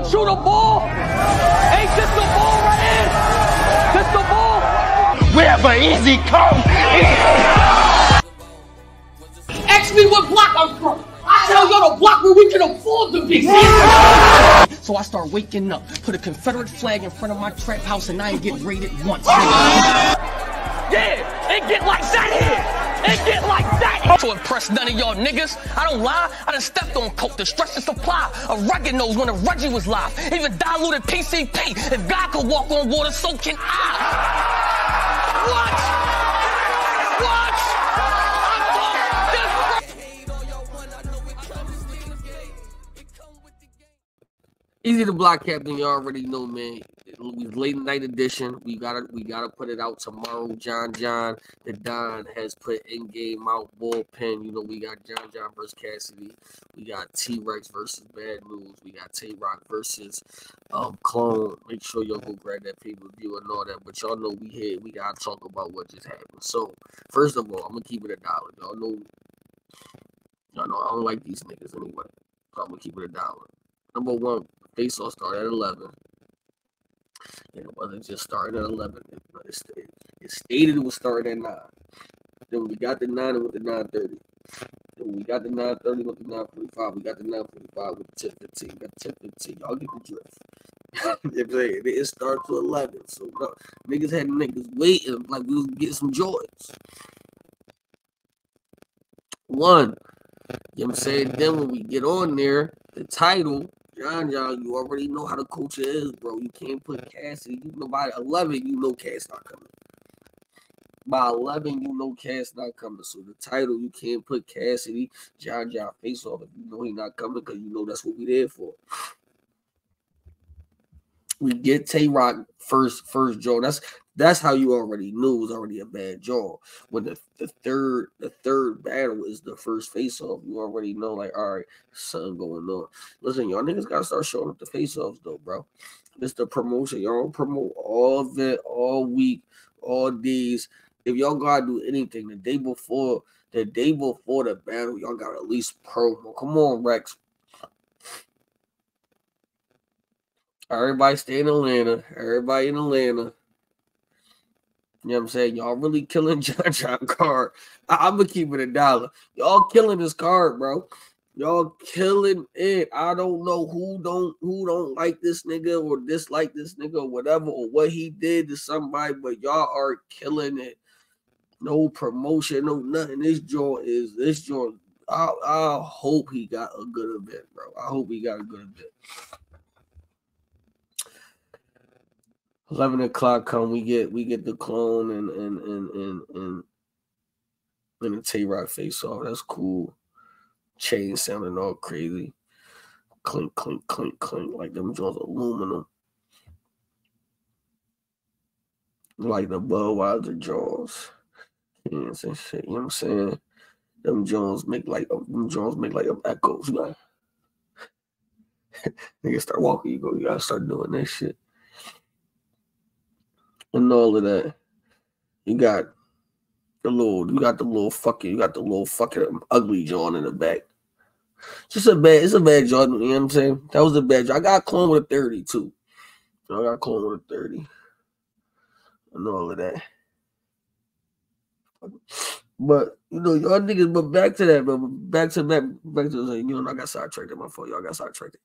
Ain't you the ball? Ain't this the ball right here? This the ball? Wherever easy come. Ask me what block I'm from. I tell y'all the block where we can afford to be. So I start waking up, put a Confederate flag in front of my trap house, and I ain't get raided once. Yeah, it get like that here. Like that. To impress none of y'all niggas, I don't lie. I done stepped on coke to stretch the supply A rugged nose when a Reggie was live. Even diluted PCP. If God could walk on water, so can I. What? Eazy Da Block Captain, you already know, man. We late night edition. We gotta we gotta put it out tomorrow. John John, the Don has put in game out bullpen. You know, we got John John versus Cassidy. We got T Rex versus Bad News. We got Tay Roc versus um Clone. Make sure y'all go grab that pay per view and all that. But y'all know we here. We gotta talk about what just happened. So first of all, I'm gonna keep it a dollar. Y'all know, y'all know I don't like these niggas anyway. So I'm gonna keep it a dollar. Number one, off started at 11. And it wasn't just starting at 11. It, it, stated, it was starting at 9. Then we got the 9 and with the 930. Then we got the 930 with the 945. We got the 945 with the 1015. We got the 1015. Y'all get the drift. It started to 11. So no, niggas had niggas waiting like we was getting some joints. One. You know what I'm saying? Then when we get on there, the title, John John, you already know how the culture is, bro. You can't put Cassidy. You know by 11, you know Cass not coming. By 11, you know Cass not coming. So the title, you can't put Cassidy, John John face off if you know he not coming because you know that's what we there for. We get Tay Roc first, first Joe. That's that's how you already knew it was already a bad draw. When the, the third the third battle is the first face off, you already know like all right, something going on. Listen, y'all niggas gotta start showing up the face offs though, bro. It's the promotion. Y'all promote all of it all week, all days. If y'all gotta do anything the day before, the day before the battle, y'all got to at least promo. Come on, Rex. Everybody stay in Atlanta. Everybody in Atlanta. You know what I'm saying? Y'all really killing John John card. I- am gonna keep it a dollar. Y'all killing this card, bro. Y'all killing it. I don't know who don't who don't like this nigga or dislike this nigga or whatever or what he did to somebody, but y'all are killing it. No promotion, no nothing. This joint is this joint. I, I hope he got a good event, bro. I hope he got a good event. 11 o'clock come we get we get the clone and and and and and, and the Tay Roc face off. That's cool. Chain sounding all crazy. Clink, clink, clink, clink, like them joints aluminum. Like the Budweiser jaws. And shit. You know what I'm saying? Them Jones make like them Jones make like them echoes. You gotta, nigga start walking, you go, you gotta start doing that shit and all of that. You got the little, you got the little fucking, you got the little fucking ugly John in the back. Just a bad, it's a bad John. You know what I'm saying? That was a bad John. I got clone with a 30 too. I got clone with a 30. And all of that. But you know, y'all niggas, but back to that, but back to that, back to you know, I got sidetracked in my phone. Y'all got sidetracked.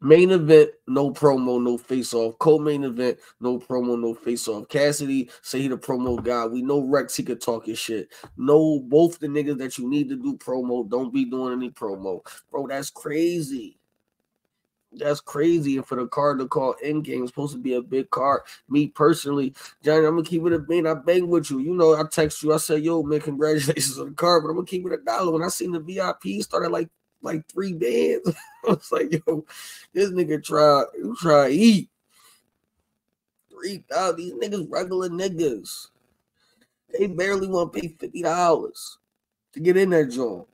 Main event, no promo, no face off. Co-main event, no promo, no face off. Cassidy say he the promo guy. We know Rex he could talk his shit. No, both the niggas that you need to do promo don't be doing any promo, bro. That's crazy. That's crazy. And for the card to call end game supposed to be a big card. Me personally, Johnny, I'm gonna keep it a bean. I bang with you. You know, I text you. I said, "Yo, man, congratulations on the card," but I'm gonna keep it a dollar. When I seen the VIP started like like three bands. I was like, yo, this nigga try try to eat. Three thousand. These niggas regular niggas. They barely want to pay fifty dollars to get in that joint.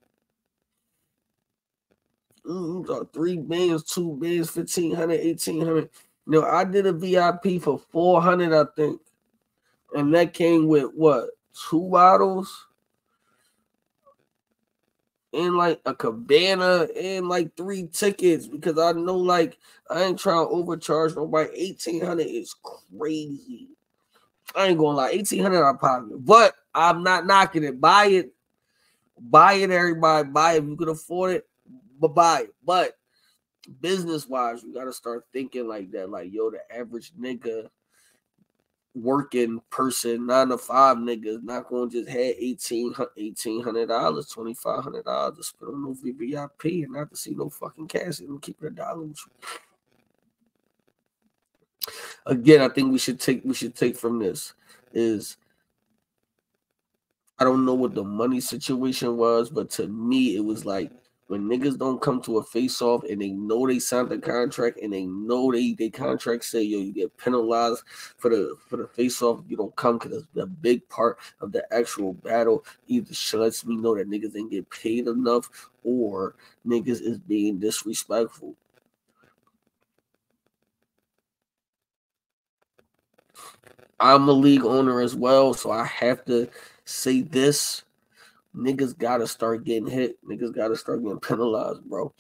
Mm, three bands, two bands, 1500 1800 You know, I did a VIP for 400 I think. And that came with what? Two bottles? And like a cabana and like three tickets because I know like I ain't trying to overcharge nobody. Eighteen hundred is crazy. I ain't gonna lie, eighteen hundred out of pocket, but I'm not knocking it. Buy it, buy it, everybody. Buy it if you can afford it, but buy it. But business wise, you gotta start thinking like that. Like, yo, the average nigga working person, nine to five niggas, not gonna just have eighteen hundred dollars, twenty five hundred dollars to spend on no VIP and not to see no fucking cash. I'm keeping a dollar. Again, I think we should take we should take from this is I don't know what the money situation was, but to me it was like when niggas don't come to a face off and they know they signed the contract and they know they they contract say yo you get penalized for the for the face off you don't come because the big part of the actual battle either lets me know that niggas didn't get paid enough or niggas is being disrespectful. I'm a league owner as well, so I have to say this niggas gotta start getting hit. Niggas gotta start getting penalized, bro.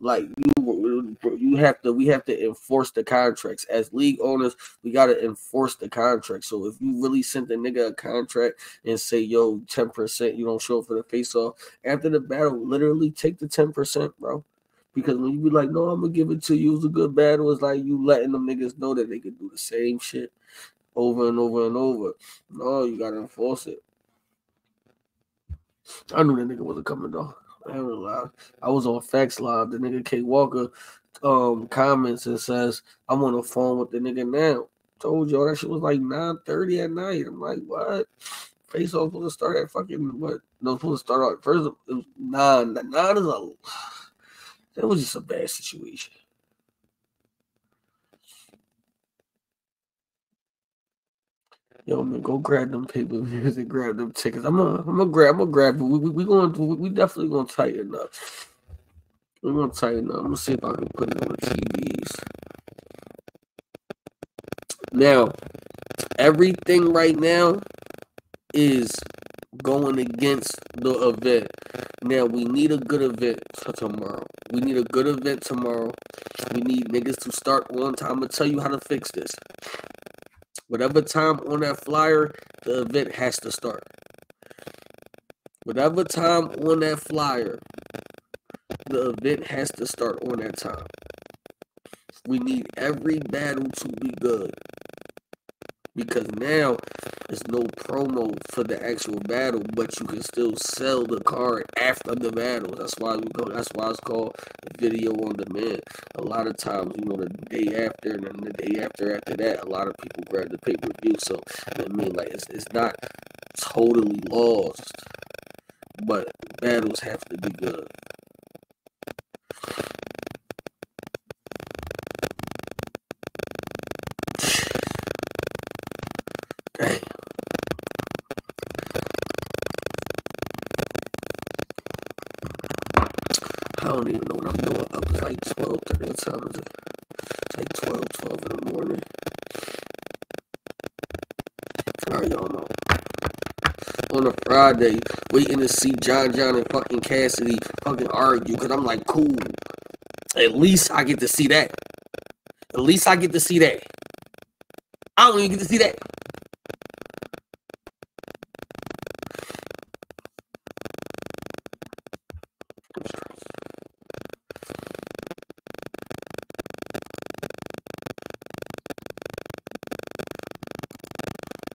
Like you, you have to. We have to enforce the contracts as league owners. We gotta enforce the contract. So if you really sent the nigga a contract and say, "Yo, ten percent, you don't show up for the face off," after the battle, literally take the ten percent, bro. Because when you be like, "No, I'm gonna give it to you," it was a good battle. It's like you letting them niggas know that they can do the same shit over and over and over. No, you gotta enforce it. I knew that nigga wasn't coming though. I ain't. I was on Facts Live. The nigga K Walker um comments and says, I'm on the phone with the nigga now. Told y'all that shit was like 9 30 at night. I'm like, what? Face off supposed to start at fucking what? No, supposed to start out first. It was nine. Nine is a that was just a bad situation. Yo, man, go grab them pay per views and grab them tickets. I'm gonna, I'm gonna grab, I'm gonna grab. We, we, we going, we, we definitely gonna tighten up. We're gonna tighten up. I'm gonna see if I can put it on the TVs. Now, everything right now is going against the event. Now we need a good event for tomorrow. We need a good event tomorrow. We need niggas to start on time. I'm gonna tell you how to fix this. Whatever time on that flyer, the event has to start. Whatever time on that flyer, the event has to start on that time. We need every battle to be good because now there's no promo for the actual battle, but you can still sell the card after the battle. That's why we go. That's why it's called video on demand. A lot of times, you know, the day after and then the day after after that, a lot of people grab the pay per view. So I mean, like it's it's not totally lost, but battles have to be good. Don't even know what I'm doing. Up it's like 12, 30. What time? It's like 12, 12 in the morning. Alright, y'all know. On a Friday, waiting to see John John and fucking Cassidy fucking argue. Cause I'm like, cool. At least I get to see that. At least I get to see that. I don't even get to see that.